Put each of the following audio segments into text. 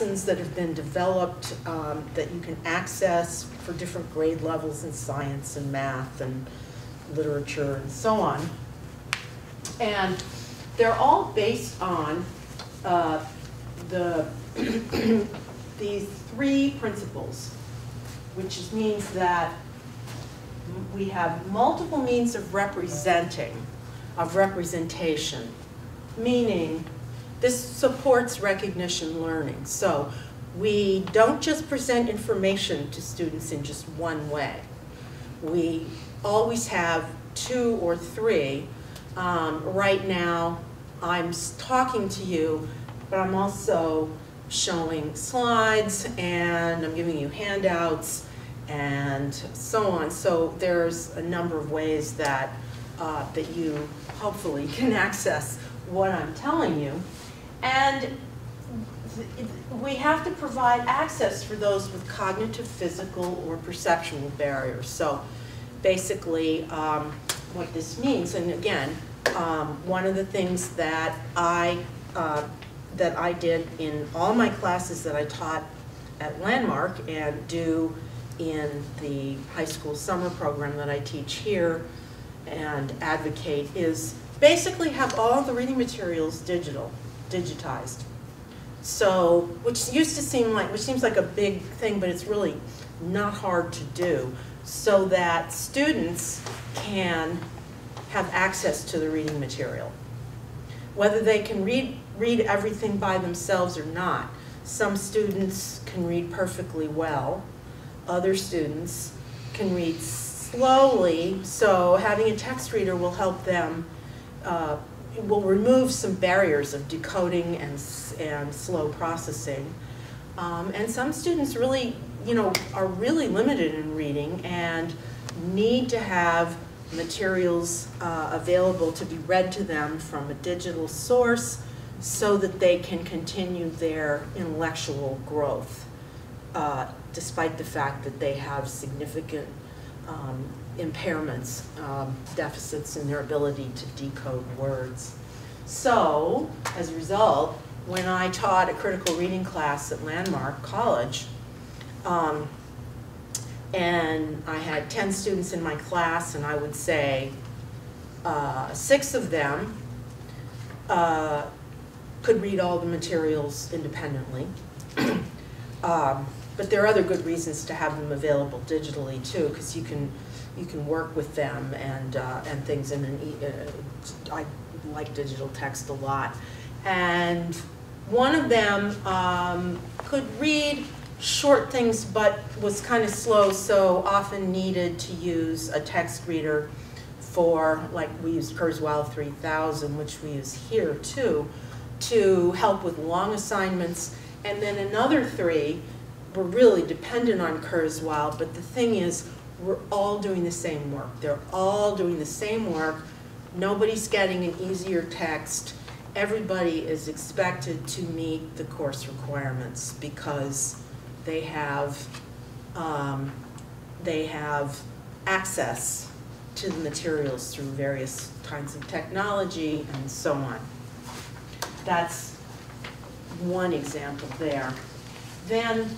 lessons that have been developed um, that you can access for different grade levels in science and math and literature and so on. And they're all based on uh, the these three principles, which means that we have multiple means of representing, of representation, meaning this supports recognition learning. So we don't just present information to students in just one way. We always have two or three. Um, right now, I'm talking to you, but I'm also showing slides and I'm giving you handouts and so on. So there's a number of ways that, uh, that you hopefully can access what I'm telling you. And we have to provide access for those with cognitive, physical, or perceptual barriers. So basically, um, what this means, and again, um, one of the things that I, uh, that I did in all my classes that I taught at Landmark and do in the high school summer program that I teach here and advocate is basically have all the reading materials digital, digitized. So, which used to seem like, which seems like a big thing, but it's really not hard to do, so that students can have access to the reading material. Whether they can read, read everything by themselves or not, some students can read perfectly well, other students can read slowly, so having a text reader will help them, uh, will remove some barriers of decoding and, and slow processing. Um, and some students really, you know, are really limited in reading and need to have materials uh, available to be read to them from a digital source so that they can continue their intellectual growth, uh, despite the fact that they have significant um, impairments, um, deficits in their ability to decode words. So, as a result, when I taught a critical reading class at Landmark College, um, and I had 10 students in my class, and I would say uh, six of them uh, could read all the materials independently. Um, But there are other good reasons to have them available digitally too, because you can, you can work with them and, uh, and things in an, uh, I like digital text a lot. And one of them um, could read short things but was kind of slow, so often needed to use a text reader for, like we use Kurzweil 3000, which we use here too, to help with long assignments. And then another three were really dependent on Kurzweil, but the thing is, we're all doing the same work. They're all doing the same work. Nobody's getting an easier text. Everybody is expected to meet the course requirements because they have, um, they have access to the materials through various kinds of technology and so on. That's one example there. Then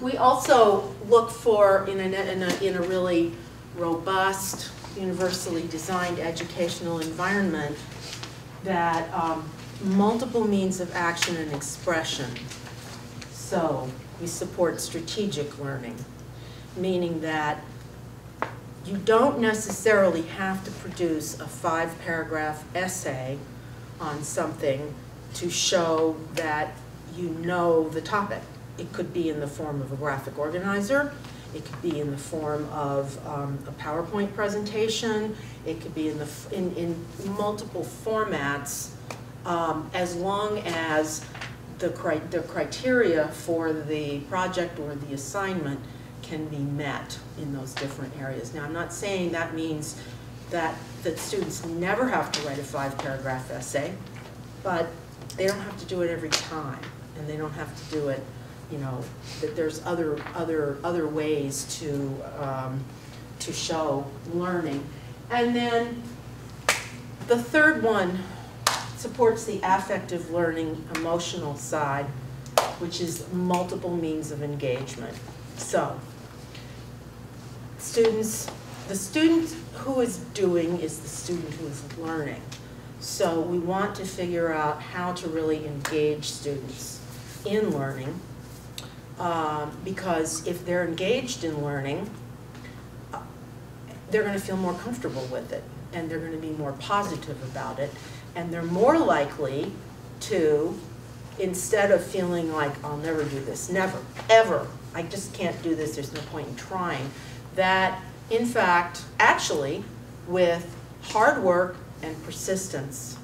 we also look for, in a, in a, in a really robust, universally designed educational environment, that um, multiple means of action and expression. So we support strategic learning, meaning that you don't necessarily have to produce a five-paragraph essay on something to show that you know the topic. It could be in the form of a graphic organizer, it could be in the form of um, a PowerPoint presentation, it could be in the, in, in multiple formats, um, as long as the cri, the criteria for the project or the assignment can be met in those different areas. Now, I'm not saying that means that, that students never have to write a five-paragraph essay, but they don't have to do it every time, and they don't have to do it, you know, that there's other, other, other ways to, um, to show learning. And then the third one supports the affective learning, emotional side. which is multiple means of engagement. So, students, the student who is doing is the student who is learning. So we want to figure out how to really engage students in learning. Um, because if they're engaged in learning, uh, they're gonna feel more comfortable with it, and they're gonna be more positive about it, and they're more likely to, instead of feeling like, I'll never do this, never, ever, I just can't do this, there's no point in trying, that in fact, actually, with hard work and persistence,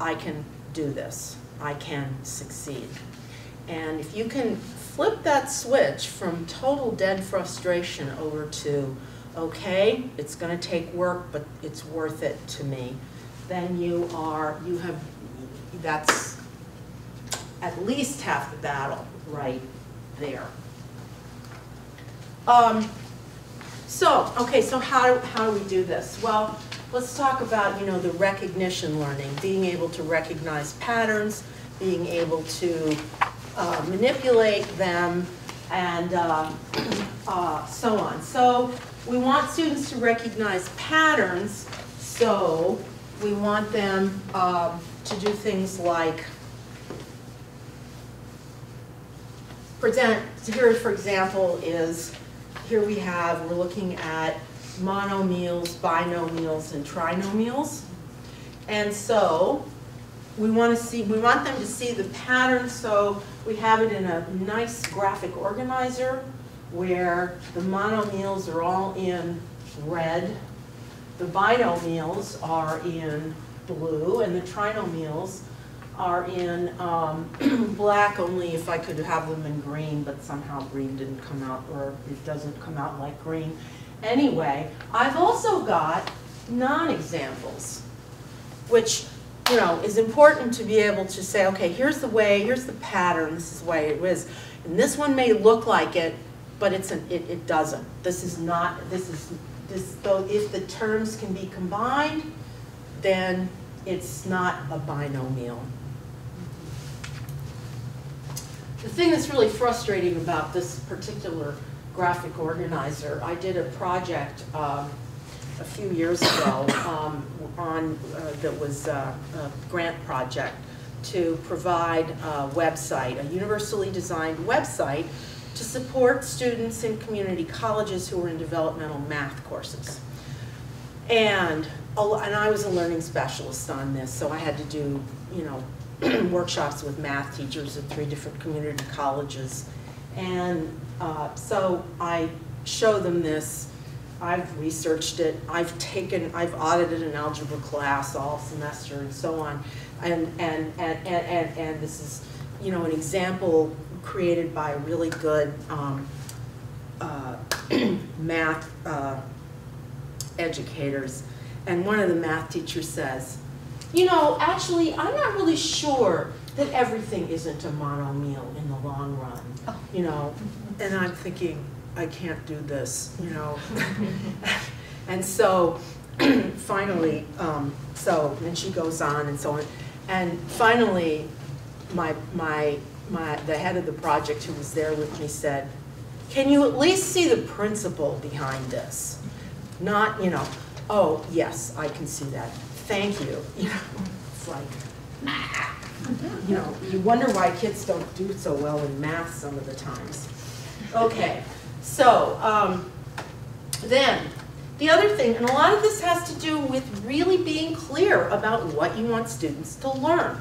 I can do this, I can succeed. And if you can flip that switch from total dead frustration over to, okay, it's gonna take work, but it's worth it to me, then you are, you have, that's at least half the battle right there. Um, so, okay, so how, how do we do this? Well, let's talk about, you know, the recognition learning, being able to recognize patterns, being able to manipulate them, and uh, uh, so on. So we want students to recognize patterns, so we want them um, to do things like present, here for example is, here we have, we're looking at monomials, binomials, and trinomials. And so we want to see, we want them to see the pattern, so we have it in a nice graphic organizer where the monomials are all in red, the binomials are in blue, and the trinomials are in um, black, only if I could have them in green, but somehow green didn't come out, or it doesn't come out like green. Anyway, I've also got non-examples, which you know, is important to be able to say, okay, here's the way, here's the pattern, this is the way it is. And this one may look like it, but it's an, it, it doesn't. This is not, this is, this, though, if the terms can be combined, then it's not a binomial. The thing that's really frustrating about this particular graphic organizer, I did a project um, a few years ago um, on, uh, that was uh, a grant project to provide a website, a universally designed website to support students in community colleges who were in developmental math courses. And, and I was a learning specialist on this, so I had to do, you know, workshops with math teachers at three different community colleges. And uh, so I show them this I've researched it, I've taken, I've audited an algebra class all semester and so on. And, and, and, and, and, this is, you know, an example created by really good um, uh, math uh, educators. And one of the math teachers says, you know, actually, I'm not really sure that everything isn't a monomial in the long run, oh. you know. And I'm thinking, I can't do this, you know. and so finally, um, so then she goes on and so on. And finally, my, my, my, the head of the project who was there with me said, can you at least see the principle behind this? Not, you know, oh, yes, I can see that. Thank you. You know, it's like, you know, you wonder why kids don't do so well in math some of the times. Okay. So um, then, the other thing, and a lot of this has to do with really being clear about what you want students to learn.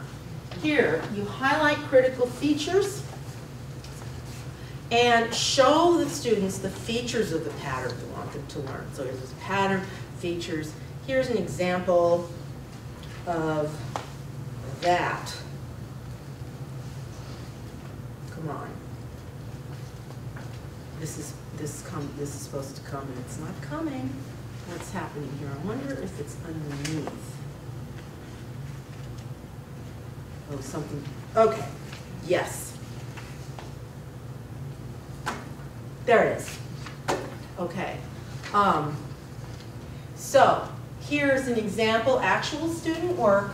Here, you highlight critical features and show the students the features of the pattern you want them to learn. So here's this pattern, features. Here's an example of that. Come on this is this come this is supposed to come and it's not coming. What's happening here? I wonder if it's underneath. Oh, something. Okay. Yes. There it is. Okay. Um, so here's an example, actual student work,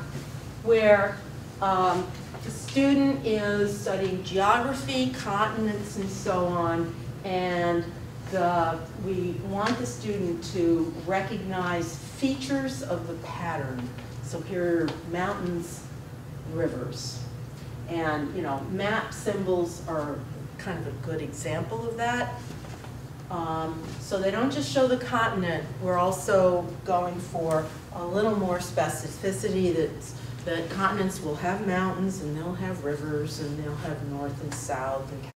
where um, the student is studying geography, continents, and so on, and the, we want the student to recognize features of the pattern. So here are mountains, rivers. And, you know, map symbols are kind of a good example of that. Um, So they don't just show the continent, we're also going for a little more specificity that, that continents will have mountains and they'll have rivers and they'll have north and south and